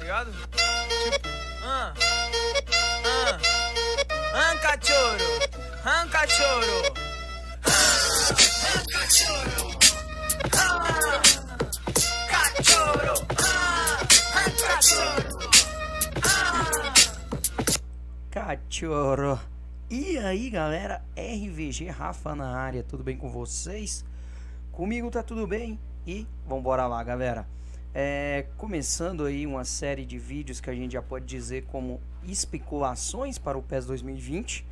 ligado? Tipo, ah, ah, ah, cachorro, ah, cachorro, ah, cachorro, ah, cachorro, ah, cachorro, ah. Cachorro. E aí galera, RVG Rafa na área, tudo bem com vocês? Comigo tá tudo bem? E vambora lá galera é, Começando aí uma série de vídeos que a gente já pode dizer como especulações para o PES 2020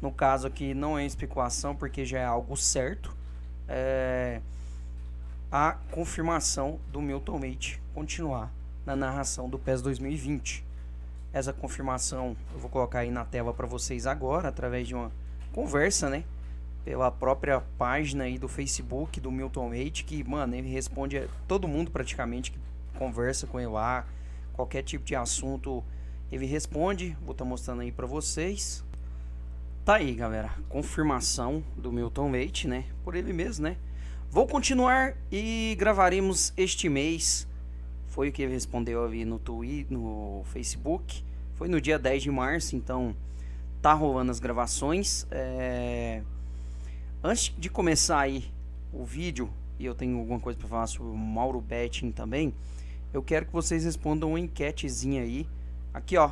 No caso aqui não é especulação porque já é algo certo. É, A confirmação do Milton Mate continuar na narração do PES 2020 essa confirmação eu vou colocar aí na tela para vocês agora, através de uma conversa, né? Pela própria página aí do Facebook do Milton Leite, que, mano, ele responde a todo mundo praticamente que conversa com ele lá, qualquer tipo de assunto, ele responde. Vou estar tá mostrando aí para vocês. Tá aí, galera, confirmação do Milton Leite, né? Por ele mesmo, né? Vou continuar e gravaremos este mês foi o que ele respondeu ali no Twitter, no Facebook. Foi no dia 10 de março, então tá rolando as gravações. É... Antes de começar aí o vídeo, e eu tenho alguma coisa para falar sobre o Mauro Betting também, eu quero que vocês respondam uma enquetezinha aí. Aqui, ó.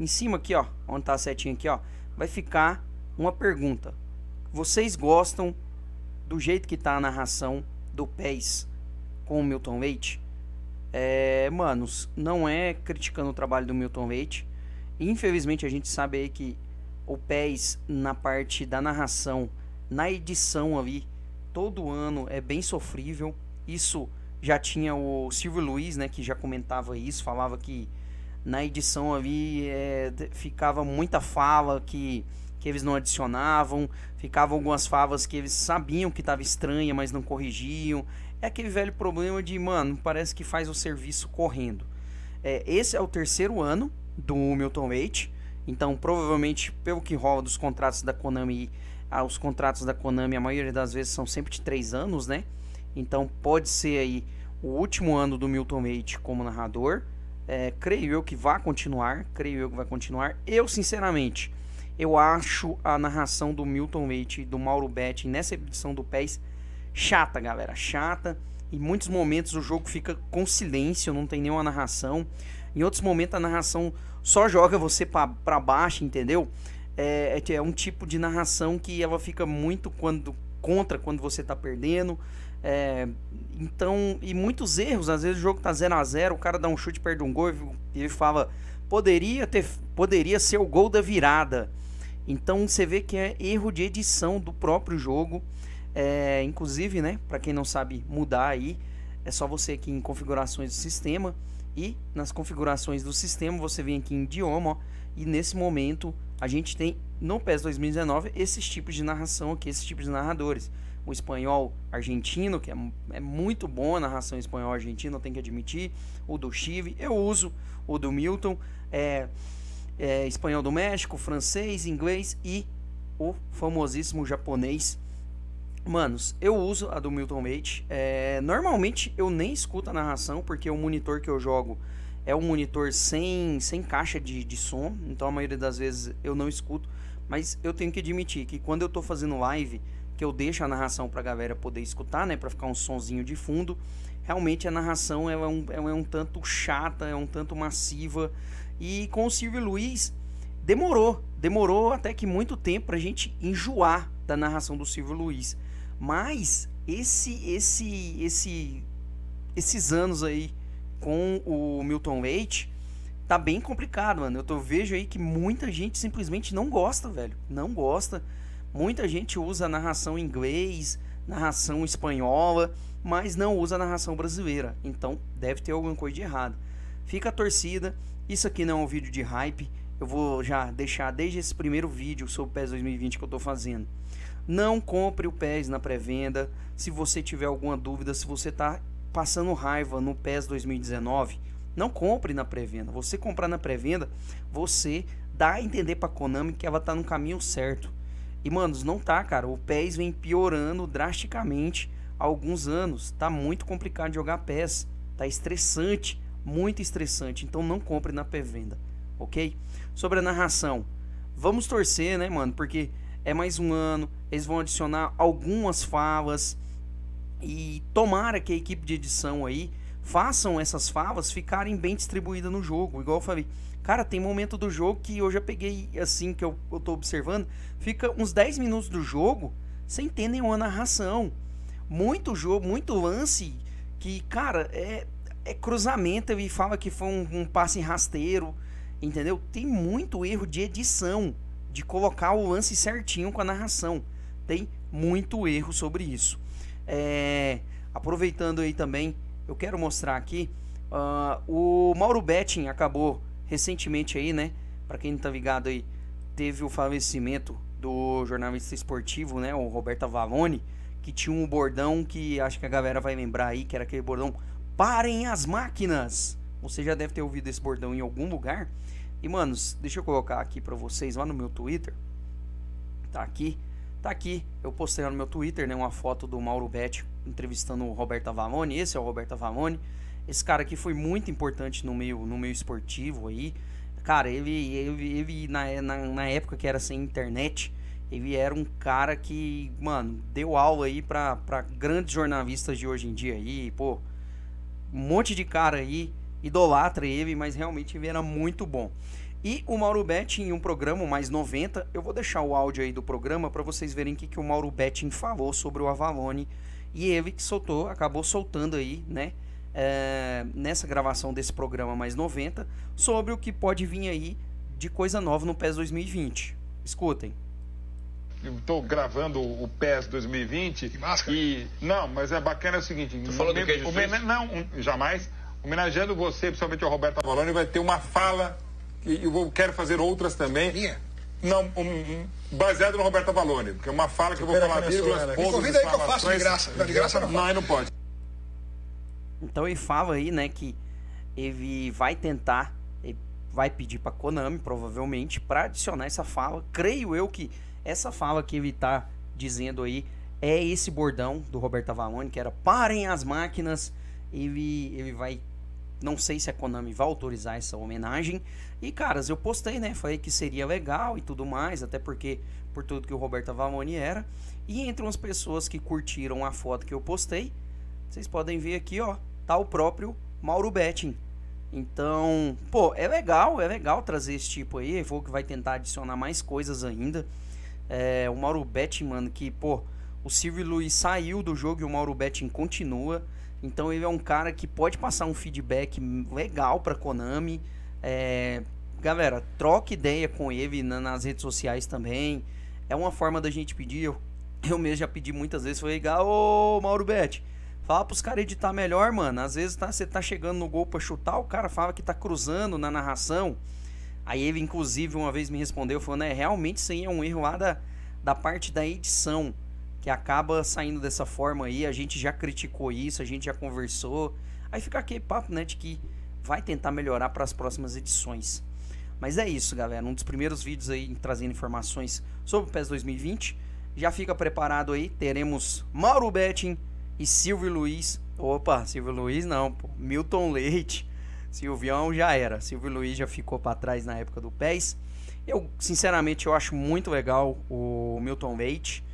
Em cima aqui, ó, onde tá a setinha aqui, ó, vai ficar uma pergunta. Vocês gostam do jeito que tá a narração do PES com o Milton Leite? É, manos, não é criticando o trabalho do Milton Leite. Infelizmente a gente sabe aí que o PES na parte da narração, na edição ali, todo ano é bem sofrível. Isso já tinha o Silvio Luiz, né, que já comentava isso, falava que na edição ali é, ficava muita fala que, que eles não adicionavam, ficavam algumas falas que eles sabiam que estava estranha, mas não corrigiam. É aquele velho problema de, mano, parece que faz o serviço correndo. É, esse é o terceiro ano do Milton Leite. Então, provavelmente, pelo que rola dos contratos da Konami, ah, os contratos da Konami, a maioria das vezes são sempre de três anos, né? Então, pode ser aí o último ano do Milton Leite como narrador. É, creio eu que vai continuar. Creio eu que vai continuar. Eu, sinceramente, eu acho a narração do Milton Leite e do Mauro Betti nessa edição do PES chata, galera, chata. Em muitos momentos o jogo fica com silêncio, não tem nenhuma narração. Em outros momentos a narração só joga você para baixo, entendeu? É, é, é, um tipo de narração que ela fica muito quando contra quando você tá perdendo. É, então, e muitos erros, às vezes o jogo tá 0 a 0 o cara dá um chute, perde um gol e ele fala, poderia ter poderia ser o gol da virada. Então você vê que é erro de edição do próprio jogo. É, inclusive, né, para quem não sabe mudar aí, é só você aqui em configurações do sistema e nas configurações do sistema você vem aqui em idioma ó, e nesse momento a gente tem no PES 2019 esses tipos de narração aqui, esses tipos de narradores. O espanhol argentino, que é, é muito bom a narração espanhol argentino, tenho que admitir. O do Chive, eu uso o do Milton. É, é, espanhol do México, francês, inglês e o famosíssimo japonês Manos, eu uso a do Milton Mate. É, normalmente eu nem escuto a narração, porque o monitor que eu jogo é um monitor sem, sem caixa de, de som. Então a maioria das vezes eu não escuto. Mas eu tenho que admitir que quando eu tô fazendo live, que eu deixo a narração pra galera poder escutar, né? Pra ficar um sonzinho de fundo. Realmente a narração é um, é um tanto chata, é um tanto massiva. E com o Silvio Luiz, demorou. Demorou até que muito tempo pra gente enjoar da narração do Silvio Luiz. Mas esse esse esse esses anos aí com o Milton Leite tá bem complicado, mano. Eu tô, vejo aí que muita gente simplesmente não gosta, velho. Não gosta. Muita gente usa narração em inglês, narração espanhola, mas não usa narração brasileira. Então deve ter alguma coisa de errado. Fica a torcida. Isso aqui não é um vídeo de hype. Eu vou já deixar desde esse primeiro vídeo sobre o PES 2020 que eu tô fazendo. Não compre o PES na pré-venda. Se você tiver alguma dúvida, se você está passando raiva no PES 2019, não compre na pré-venda. Você comprar na pré-venda, você dá a entender para Konami que ela está no caminho certo. E manos, não tá, cara. O PES vem piorando drasticamente há alguns anos. Tá muito complicado de jogar PES. Tá estressante muito estressante. Então não compre na pré-venda, ok? Sobre a narração, vamos torcer, né, mano? Porque é mais um ano, eles vão adicionar algumas favas e tomara que a equipe de edição aí façam essas favas ficarem bem distribuídas no jogo. Igual eu falei, cara, tem momento do jogo que eu já peguei assim que eu, eu tô observando, fica uns 10 minutos do jogo sem ter nenhuma narração. Muito jogo, muito lance que, cara, é, é cruzamento. Ele fala que foi um, um passe rasteiro, entendeu? Tem muito erro de edição, de colocar o lance certinho com a narração. Tem muito erro sobre isso. É, aproveitando aí também, eu quero mostrar aqui. Uh, o Mauro Betting acabou recentemente aí, né? Para quem não tá ligado aí, teve o falecimento do jornalista esportivo, né? O Roberto Avalone, que tinha um bordão que acho que a galera vai lembrar aí, que era aquele bordão Parem as máquinas! Você já deve ter ouvido esse bordão em algum lugar. E, manos, deixa eu colocar aqui para vocês lá no meu Twitter. Tá aqui. Tá aqui, eu postei lá no meu Twitter, né, uma foto do Mauro Betti entrevistando o Roberto Avalone. Esse é o Roberto Avalone. Esse cara aqui foi muito importante no meio, no meio esportivo aí. Cara, ele, ele, ele na, na, na época que era sem internet, ele era um cara que, mano, deu aula aí pra, pra grandes jornalistas de hoje em dia aí, pô. Um monte de cara aí idolatra ele, mas realmente ele era muito bom. E o Mauro Betting em um programa mais 90, eu vou deixar o áudio aí do programa para vocês verem o que, que o Mauro Betting falou sobre o Avalone. E ele que soltou, acabou soltando aí, né? É, nessa gravação desse programa mais 90, sobre o que pode vir aí de coisa nova no PES 2020. Escutem. Estou gravando o PES 2020. Que máscara? E, não, mas é bacana é o seguinte. Tu falou do queijo o, Não, um, jamais. Homenageando você, principalmente o Roberto Avalone, vai ter uma fala e eu quero fazer outras também. Minha? Não, um, um, baseado no Roberto Avalone, porque é uma fala que eu vou falar vírgulas, né? pontos, Convida aí que eu faço de graça. Não, de graça não. Não, aí não pode. Então ele fala aí, né, que ele vai tentar, ele vai pedir para Konami, provavelmente, para adicionar essa fala. Creio eu que essa fala que ele tá dizendo aí é esse bordão do Roberto Avalone, que era parem as máquinas. Ele, ele vai não sei se a Konami vai autorizar essa homenagem. E, caras, eu postei, né? Falei que seria legal e tudo mais, até porque por tudo que o Roberto Avamoni era. E entre umas pessoas que curtiram a foto que eu postei, vocês podem ver aqui, ó, tá o próprio Mauro Betting. Então, pô, é legal, é legal trazer esse tipo aí. Vou que vai tentar adicionar mais coisas ainda. É, o Mauro Betting, mano, que, pô, o Silvio Luiz saiu do jogo e o Mauro Betting continua. Então ele é um cara que pode passar um feedback legal para Konami. É, galera, troque ideia com ele na, nas redes sociais também. É uma forma da gente pedir. Eu, eu mesmo já pedi muitas vezes. Falei, ô Mauro Bet, fala pros caras editar melhor, mano. Às vezes tá, você tá chegando no gol pra chutar, o cara fala que tá cruzando na narração. Aí ele, inclusive, uma vez me respondeu falando: é, realmente isso aí é um erro lá da, da parte da edição que acaba saindo dessa forma aí. A gente já criticou isso, a gente já conversou. Aí fica aquele papo, né, de que vai tentar melhorar para as próximas edições. Mas é isso, galera. Um dos primeiros vídeos aí trazendo informações sobre o PES 2020. Já fica preparado aí. Teremos Mauro Betting e Silvio Luiz. Opa, Silvio Luiz não, pô. Milton Leite. Silvião já era. Silvio Luiz já ficou para trás na época do PES. Eu, sinceramente, eu acho muito legal o Milton Leite.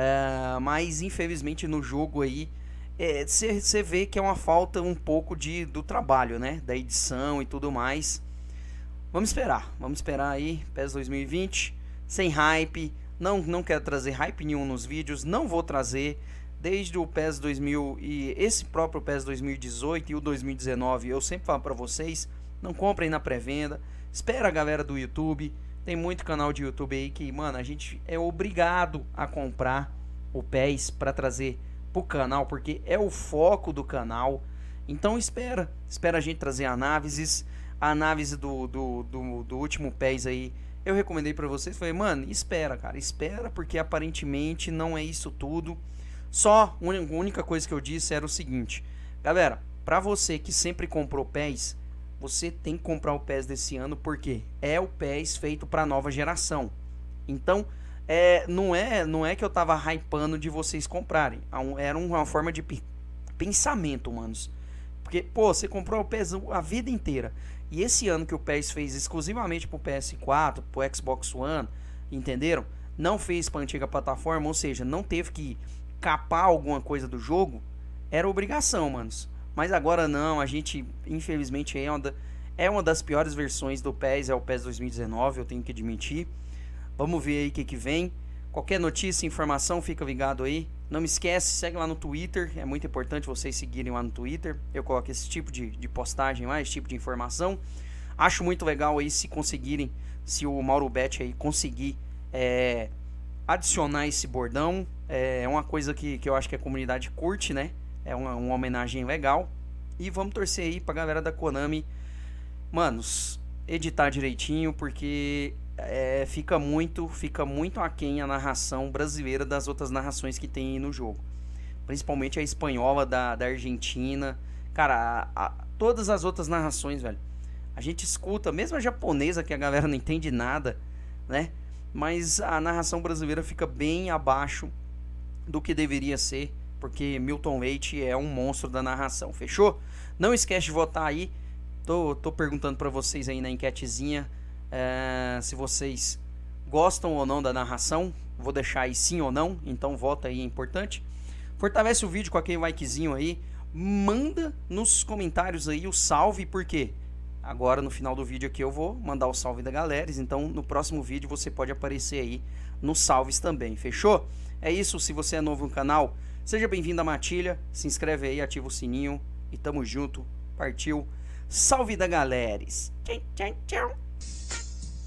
Uh, mas infelizmente no jogo aí você é, vê que é uma falta um pouco de, do trabalho, né? Da edição e tudo mais. Vamos esperar, vamos esperar aí, PES 2020, sem hype. Não, não quero trazer hype nenhum nos vídeos, não vou trazer. Desde o PES 2000 e esse próprio PES 2018 e o 2019, eu sempre falo para vocês, não comprem na pré-venda. Espera a galera do YouTube tem muito canal de YouTube aí que, mano, a gente é obrigado a comprar o PES para trazer pro canal, porque é o foco do canal. Então espera, espera a gente trazer análises, a análise do, do, do, do último PES aí. Eu recomendei para vocês, falei, mano, espera, cara, espera, porque aparentemente não é isso tudo. Só a única coisa que eu disse era o seguinte, galera, para você que sempre comprou PES, você tem que comprar o PES desse ano porque é o PES feito para nova geração. Então, é, não é não é que eu tava hypando de vocês comprarem. Era uma forma de pensamento, manos. Porque, pô, você comprou o PES a vida inteira. E esse ano que o PES fez exclusivamente pro PS4, pro Xbox One, entenderam? Não fez pra antiga plataforma, ou seja, não teve que capar alguma coisa do jogo, era obrigação, manos. Mas agora não, a gente, infelizmente, é uma, é uma das piores versões do PES, é o PES 2019, eu tenho que admitir. Vamos ver aí o que, que vem. Qualquer notícia, informação, fica ligado aí. Não me esquece, segue lá no Twitter. É muito importante vocês seguirem lá no Twitter. Eu coloco esse tipo de, de postagem lá, esse tipo de informação. Acho muito legal aí se conseguirem, se o Mauro Bet aí conseguir é, adicionar esse bordão. É uma coisa que, que eu acho que a comunidade curte, né? É uma, uma homenagem legal. E vamos torcer aí pra galera da Konami. Manos, editar direitinho, porque é, fica muito fica muito aquém a narração brasileira das outras narrações que tem no jogo. Principalmente a espanhola da, da Argentina. Cara, a, a, todas as outras narrações, velho. A gente escuta, mesmo a japonesa, que a galera não entende nada, né? Mas a narração brasileira fica bem abaixo do que deveria ser, porque Milton Leite é um monstro da narração, fechou? Não esquece de votar aí. Tô, tô perguntando para vocês aí na enquetezinha é, se vocês gostam ou não da narração. Vou deixar aí sim ou não, então vota aí, é importante. Fortalece o vídeo com aquele likezinho aí. Manda nos comentários aí o salve, porque agora no final do vídeo aqui eu vou mandar o salve da galera. Então no próximo vídeo você pode aparecer aí nos salves também, fechou? É isso, se você é novo no canal, seja bem-vindo à Matilha. Se inscreve aí, ativa o sininho e tamo junto. Partiu. Salve da galeres. Tchau, tchau, tchau.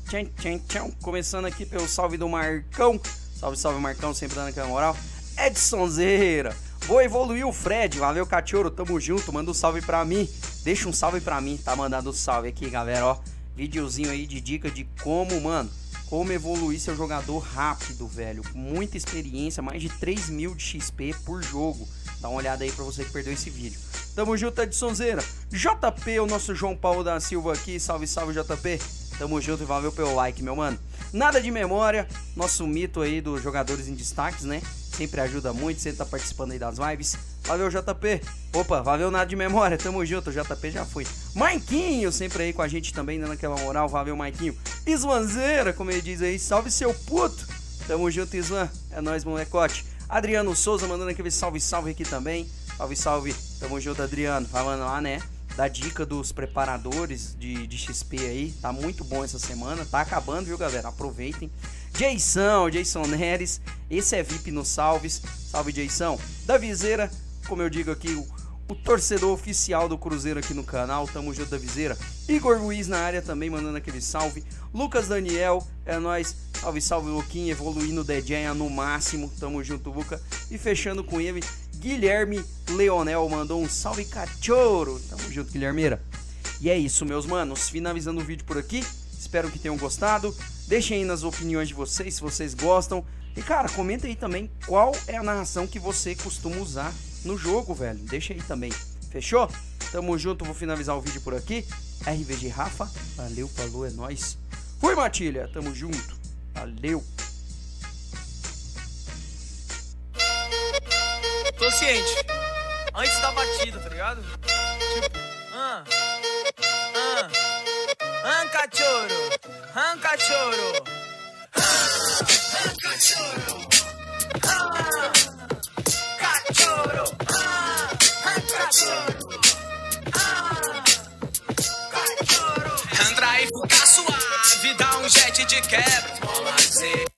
Tchau, tchau, tchau. Começando aqui pelo salve do Marcão. Salve, salve, Marcão, sempre dando aquela moral. Edsonzeira. Vou evoluir o Fred. Valeu, cachorro. Tamo junto. Manda um salve pra mim. Deixa um salve pra mim. Tá mandando salve aqui, galera. Ó, videozinho aí de dica de como, mano, como evoluir seu jogador rápido, velho. Muita experiência, mais de 3 mil de XP por jogo. Dá uma olhada aí pra você que perdeu esse vídeo. Tamo junto, Edsonzeira. JP, o nosso João Paulo da Silva aqui. Salve, salve, JP. Tamo junto e valeu pelo like, meu mano. Nada de memória, nosso mito aí dos jogadores em destaques, né? Sempre ajuda muito, sempre tá participando aí das lives. Valeu, JP. Opa, valeu nada de memória, tamo junto, JP já foi. Maiquinho, sempre aí com a gente também, dando aquela moral. Valeu, Maiquinho. Islanzeira, como ele diz aí, salve seu puto. Tamo junto, Islan. É nóis, molecote. Adriano Souza mandando aquele salve, salve aqui também. Salve, salve. Tamo junto, Adriano. Falando lá, né? da dica dos preparadores de, de XP aí. Tá muito bom essa semana. Tá acabando, viu, galera? Aproveitem. Jason, Jason Neres. Esse é VIP no Salves. Salve, Jason. Da Viseira, como eu digo aqui, o, o torcedor oficial do Cruzeiro aqui no canal. Tamo junto da Viseira. Igor Luiz na área também, mandando aquele salve. Lucas Daniel, é nós. Salve, salve, Luquinha. Evoluindo Dejenha no máximo. Tamo junto, Luca. E fechando com ele, Guilherme Leonel mandou um salve cachorro. Tamo junto, Guilhermeira. E é isso, meus manos. Finalizando o vídeo por aqui. Espero que tenham gostado. Deixem aí nas opiniões de vocês se vocês gostam. E cara, comenta aí também qual é a narração que você costuma usar no jogo, velho. Deixa aí também. Fechou? Tamo junto, vou finalizar o vídeo por aqui. RVG Rafa, valeu, falou, é nóis. Fui, Matilha, tamo junto. Valeu. Tô ciente. Antes da batida, tá ligado? Tipo, ah, ah, ah, cachorro, ah, cachorro, ah, cachorro, de quebra.